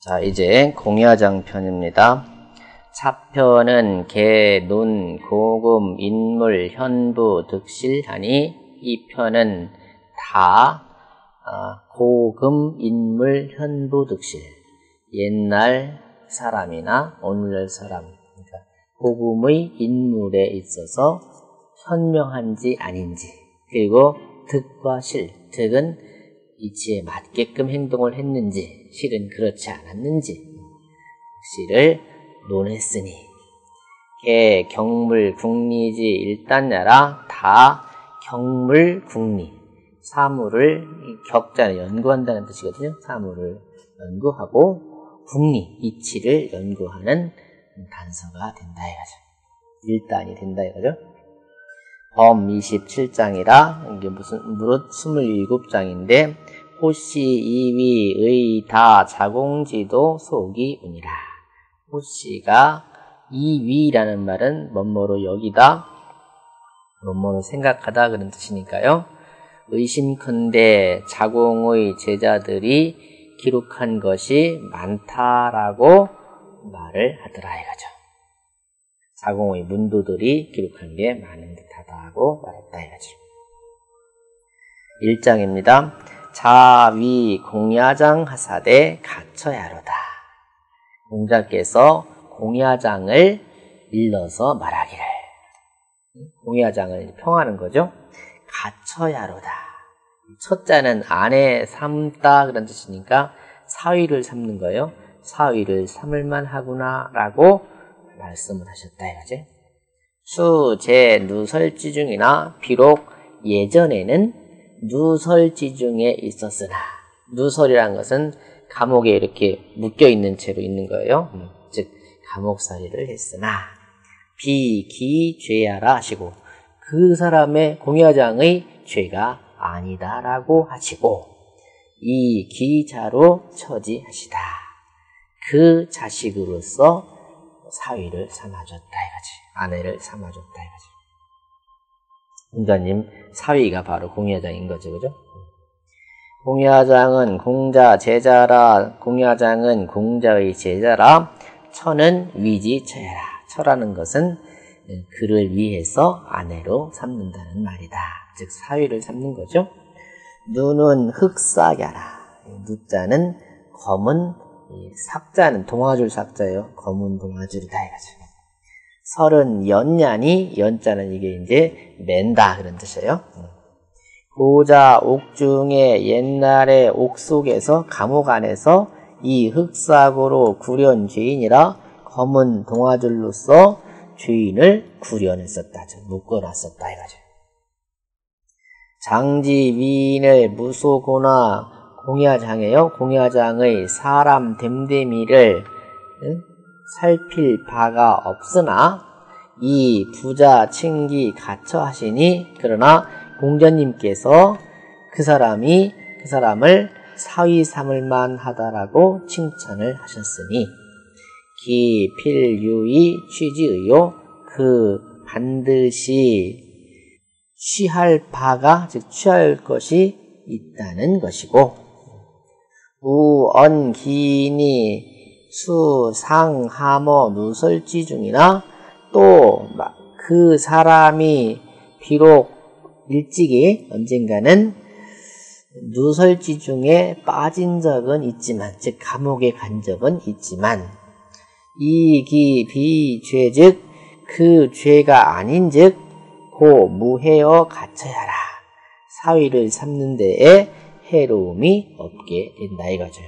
자, 이제 공야장 편입니다. 차편은 개, 논, 고금, 인물, 현부, 득실하니 이 편은 다 아, 고금, 인물, 현부, 득실 옛날 사람이나 오늘날 사람 그러니까 고금의 인물에 있어서 현명한지 아닌지 그리고 득과 실, 득은 이치에 맞게끔 행동을 했는지 실은 그렇지 않았는지 실을 논했으니 개 경물 국리지 일단야라 다 경물 국리 사물을 격자는 연구한다는 뜻이거든요. 사물을 연구하고 국리 이치를 연구하는 단서가 된다 이거죠. 일단이 된다 이거죠. 범 27장이라 이게 무슨 무릇 27장인데 호시 이위의 다 자공지도 속이 운이라. 호시가 이위라는 말은 뭐뭐로 여기다 뭐뭐로 생각하다 그런 뜻이니까요. 의심컨대 자공의 제자들이 기록한 것이 많다라고 말을 하더라 이거죠. 자공의 문도들이 기록한 게 많은 듯하다고 말했다 이거죠. 1장입니다. 자위 공야장 하사대 가처야로다. 공자께서 공야장을 일러서 말하기를 공야장을 평하는 거죠. 가처야로다. 첫 자는 안에 삼다 그런 뜻이니까 사위를 삼는 거예요. 사위를 삼을만 하구나 라고 말씀을 하셨다 이거지. 수, 제, 누설지중이나 비록 예전에는 누설지중에 있었으나 누설이란 것은 감옥에 이렇게 묶여 있는 채로 있는 거예요. 음, 즉 감옥살이를 했으나 비기죄야라 하시고 그 사람의 공야장의 죄가 아니다라고 하시고 이 기자로 처지하시다. 그 자식으로서 사위를 삼아줬다 이거지. 아내를 삼아줬다 이거지. 공자님 사위가 바로 공야장인 거죠, 그죠? 공야장은 공자 제자라, 공야장은 공자의 제자라, 처는 위지처야라. 처라는 것은 그를 위해서 아내로 삼는다는 말이다. 즉 사위를 삼는 거죠. 눈은 흑사야라. 누자는 검은 삭자는 동아줄 삭자예요. 검은 동아줄이다 이거죠. 설은 연냐니 연자는 이게 이제 맨다 그런 뜻이에요. 고자 옥중에 옛날에 옥 속에서 감옥 안에서 이 흑사고로 구련 죄인이라 검은 동아줄로서 죄인을 구련했었다. 묶어놨었다 이거죠. 장지 위인을 무소거나 공야장에요. 공야장의 사람 됨됨이를 살필 바가 없으나 이 부자 칭기 가처 하시니 그러나 공자님께서 그 사람이 그 사람을 사위 삼을만 하다라고 칭찬을 하셨으니 기필유의 취지의요 그 반드시 취할 바가 즉 취할 것이 있다는 것이고 우언 기니 수상하모 누설지 중이나 또 그 사람이 비록 일찍이 언젠가는 누설지 중에 빠진 적은 있지만 즉 감옥에 간 적은 있지만 이기 비죄 즉 그 죄가 아닌 즉 고 무해여 갇혀야라. 사위를 삼는 데에 해로움이 없게 된다 이거죠.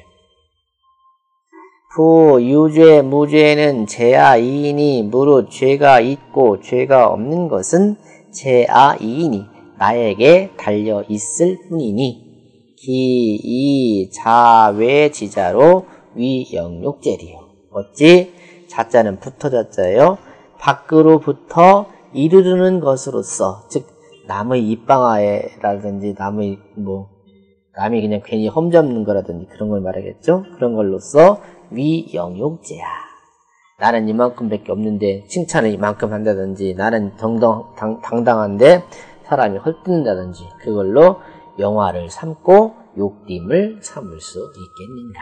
부 유죄 무죄는 죄아 이인이 무릇 죄가 있고 죄가 없는 것은 죄아 이인이 나에게 달려 있을 뿐이니 기이 자외 지자로 위영욕죄리요. 어찌 자자는 붙어 자자예요? 밖으로부터 이르르는 것으로서 즉 남의 입방아에라든지 남의 뭐 남이 그냥 괜히 험잡는 거라든지 그런 걸 말하겠죠 그런 걸로써 위영욕제야. 나는 이만큼밖에 없는데 칭찬을 이만큼 한다든지 나는 정당, 당, 당당한데 사람이 헐뜯는다든지 그걸로 영화를 삼고 욕림을 삼을 수 있겠는가.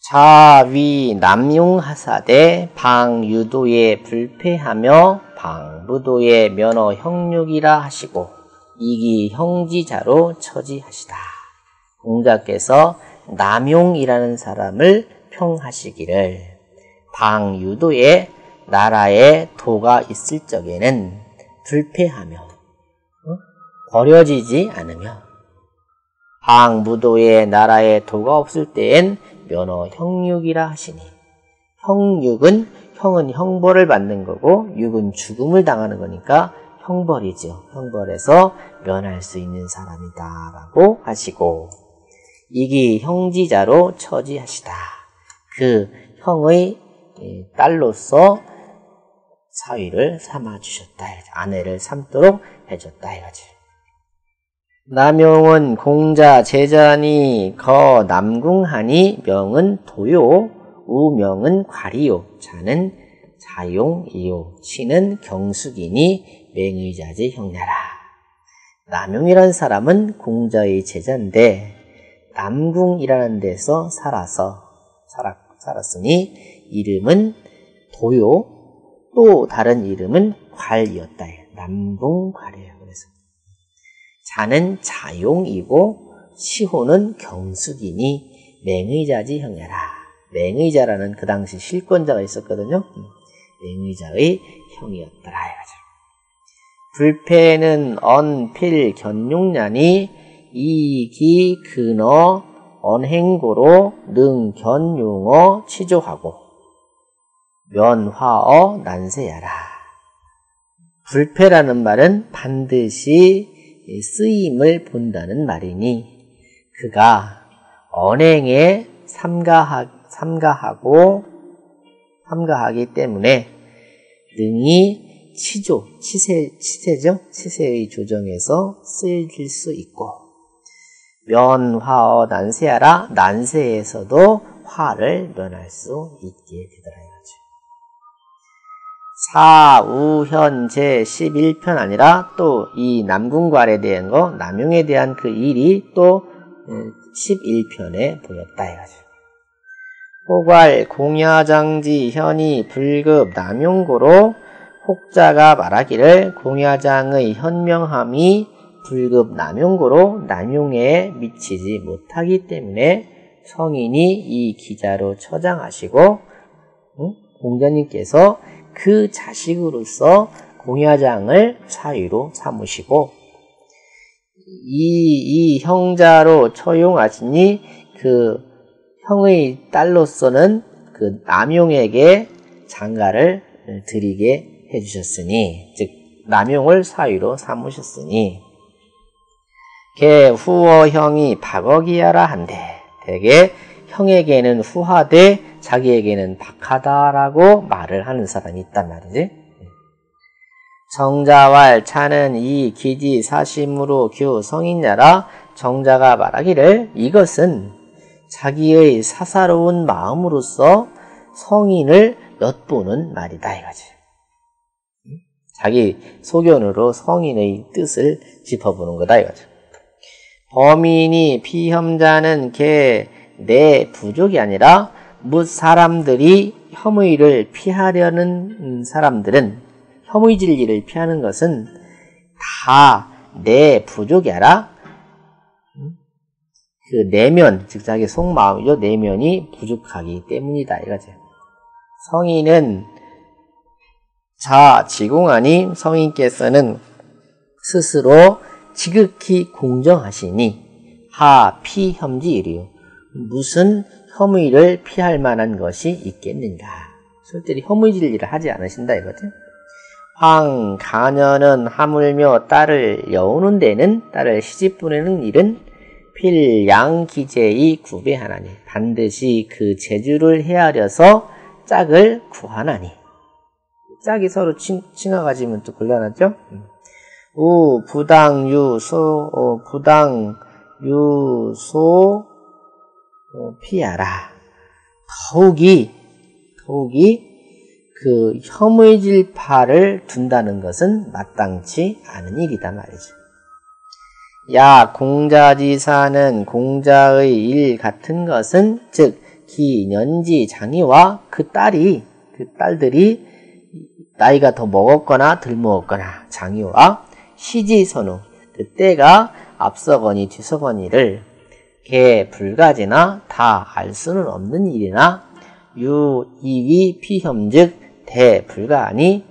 자위 남용하사대 방유도에 불패하며 방부도의 면허 형육이라 하시고 이기 형지자로 처지하시다. 공자께서 남용이라는 사람을 평하시기를 방유도에 나라에 도가 있을 적에는 불패하며 어? 버려지지 않으며 방무도에 나라에 도가 없을 때엔 면허 형육이라 하시니 형육은 형은 형벌을 받는 거고 육은 죽음을 당하는 거니까 형벌이죠. 형벌에서 면할 수 있는 사람이다 라고 하시고 이기 형지자로 처지하시다. 그 형의 딸로서 사위를 삼아 주셨다. 아내를 삼도록 해줬다 이거지. 남용은 공자 제자니 거 남궁하니 명은 도요 우명은 과리요 자는 자용이요 치는 경숙이니 맹의자지 형냐라. 남용이란 사람은 공자의 제자인데 남궁이라는 데서 살아서 살았, 살았으니 이름은 도요 또 다른 이름은 괄이었다. 남궁괄이에요. 그래서 자는 자용이고 시호는 경숙이니 맹의자지 형야라. 맹의자라는 그 당시 실권자가 있었거든요. 음, 맹의자의 형이었더라. 이거죠. 불패는 언필 견용냐니 이기 근어 언행고로 능 견용어 치조하고 면화어 난세야라. 불패라는 말은 반드시 쓰임을 본다는 말이니 그가 언행에 삼가하, 삼가하고 삼가하기 때문에 능히 치조, 치세, 치세죠? 치세의 조정에서 쓰일 수 있고 면화어 난세하라 난세에서도 화를 면할 수 있게 되더라 이거죠. 사우현 제 11편 아니라 또 이 남궁괄에 대한 거, 남용에 대한 그 일이 또 11편에 보였다 이거죠. 호괄 공야장지 현이 불급 남용고로 혹자가 말하기를 공야장의 현명함이 불급 남용고로 남용에 미치지 못하기 때문에 성인이 이 기자로 처장하시고 응? 공자님께서 그 자식으로서 공야장을 사위로 삼으시고 이, 이 형자로 처용하시니 그 형의 딸로서는 그 남용에게 장가를 드리게 해주셨으니 즉 남용을 사위로 삼으셨으니 개 후어 형이 박어기야라 한데 대개 형에게는 후하되 자기에게는 박하다라고 말을 하는 사람이 있단 말이지. 정자왈 차는 이 기지 사심으로 규 성인야라 정자가 말하기를 이것은 자기의 사사로운 마음으로서 성인을 엿보는 말이다 이거지. 자기 소견으로 성인의 뜻을 짚어보는 거다 이거죠. 범인이 피혐자는 걔내 부족이 아니라 무 사람들이 혐의를 피하려는 사람들은 혐의 진리를 피하는 것은 다 내 부족이 아니라 그 내면, 즉 자기 속마음이죠. 내면이 부족하기 때문이다. 이거죠. 성인은 자 지공하니 성인께서는 스스로 지극히 공정하시니 하 피 혐지이리요. 무슨 혐의를 피할 만한 것이 있겠는가. 실제로 혐의 진리를 하지 않으신다 이거죠. 황 가녀는 하물며 딸을 여우는 데는 딸을 시집 보내는 일은 필양 기제의 구배하나니 반드시 그 재주를 헤아려서 짝을 구하나니 짝이 서로 친, 칭화가지면 또 곤란하죠. 우 부당 유소 어, 부당 유소 어, 피하라. 더욱이 더욱이 그 혐의질 파를 둔다는 것은 마땅치 않은 일이다 말이죠. 야 공자지사는 공자의 일 같은 것은 즉 기년지 장이와 그 딸이 그 딸들이 나이가 더 먹었거나 덜 먹었거나 장이와 시지선우 그 때가 앞서거니 뒤서거니를 개 불가지나 다 알 수는 없는 일이나 유 이위 피혐즉 대불가하니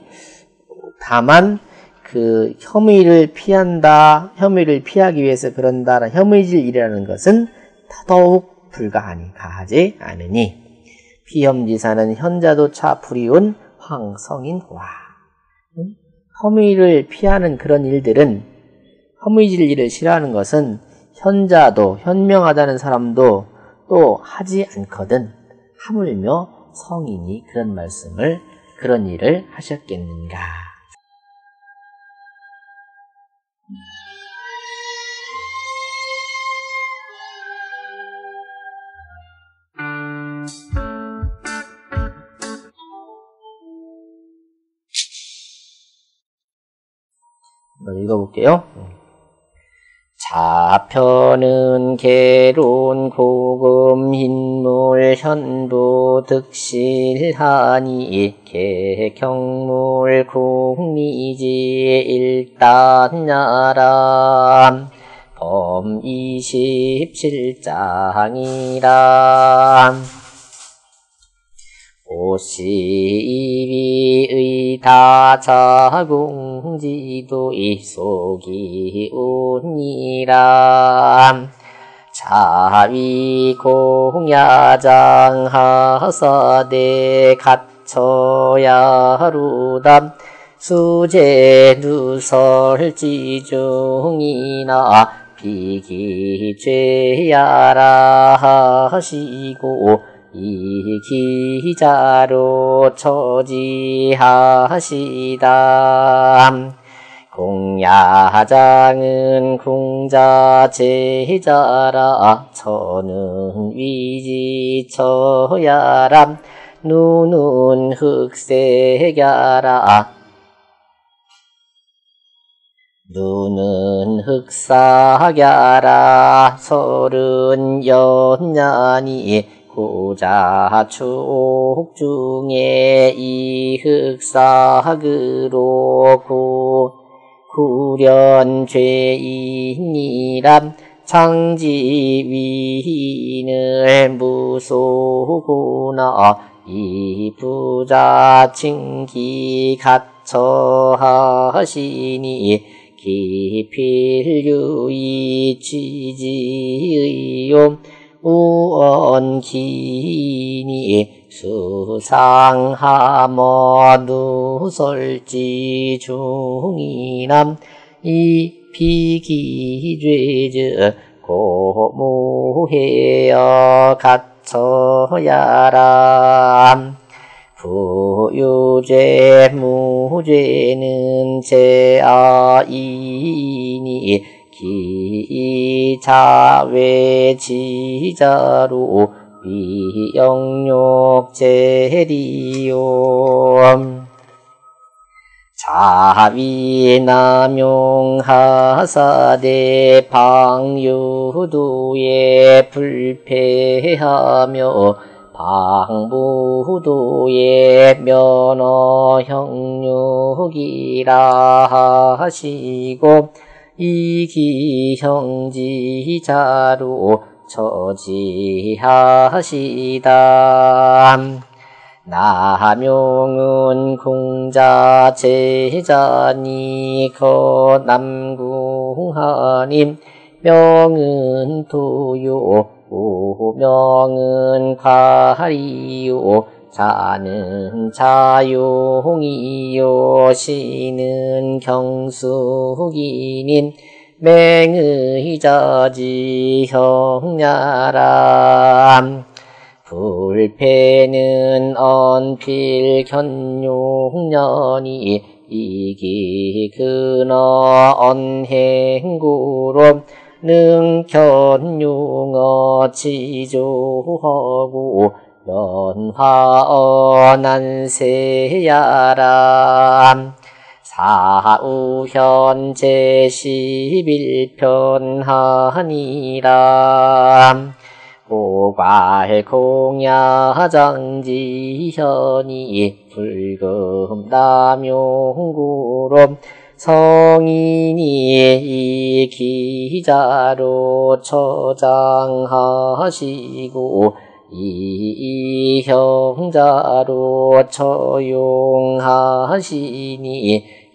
다만 그 혐의를 피한다, 혐의를 피하기 위해서 그런다라 혐의질 일이라는 것은 더더욱 불가하니 가하지 않으니. 피혐지사는 현자도 차풀이온 황성인화 혐의를 피하는 그런 일들은 혐의질 일을 싫어하는 것은 현자도 현명하다는 사람도 또 하지 않거든. 하물며 성인이 그런 말씀을 그런 일을 하셨겠는가 읽어볼게요. 자편은 개론 고금 흰물 현부 득실하니 개경물 국리지 일단야람 범 27장이라 오시비의 다자공지도 이속이 운이라. 자위 공야장 하사대 갇혀야루담 수제 누설지중이나 비기죄야라 하시고 이 기자로 처지하시다. 공야장은 공자 제자라. 저는 위지처야람 눈은 흑색야라. 눈은 흑사야라. 서른 연년이 고자축 중에 이흑사극으로 구, 구련죄인이람 창지위인을 무소구나 이 부자 칭기 갇혀하시니 기필유이 지지의요 우언기니 수상하머 누설지 중이남 이피기죄즈 고무해여 갇혀야람. 부유죄 무죄는 제아이니 기자외지자로 비영욕제리요 자위남용하사대 방유도에 불패하며 방부도에 면허 형육이라 하시고 이기형지자로 처지하시다. 남용은 공자 제자니 거남궁하님 명은 도요 오명은 가리요 자는 자용이요 시는 경숙이님 맹의자지 형야람. 불패는 언필 견용년이 이기 근어 언행구로 능견용어 지조하고 연화어난세야람. 사우현 제11편 하니람 고괄공야장지현이 불금 남용구로 성인이 이 기자로 처장하시고 이 형자로 처용하시니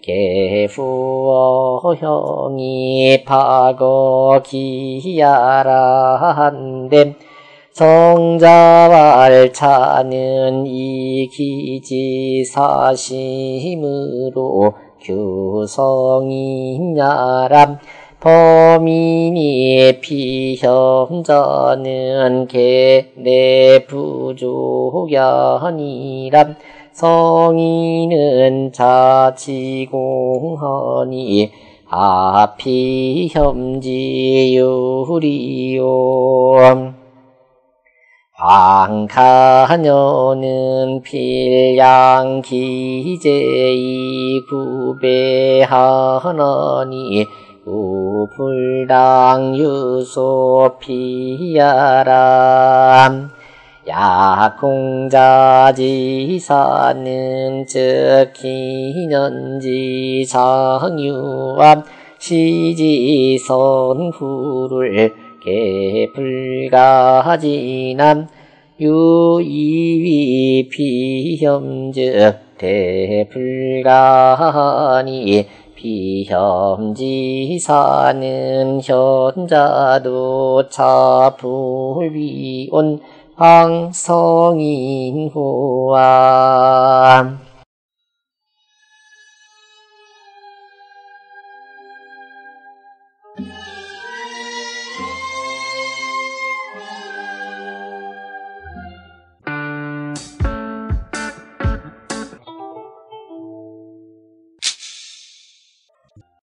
개푸어 형이 파거 기야라 한데 성자왈 차는 이 기지 사심으로 규성이냐람 범인이 피현자는 개내 부조견이람 성인은 자치공하니 아피혐지유리요. 방카녀는 필양기제이 구배하나니 우불당 유소 피야람 약공자지사는 즉기년지 상유암 시지선후를 개불가지남 유이위 피혐즉 대불가하니 비혐지사는 현자도 차불비온 황성인후와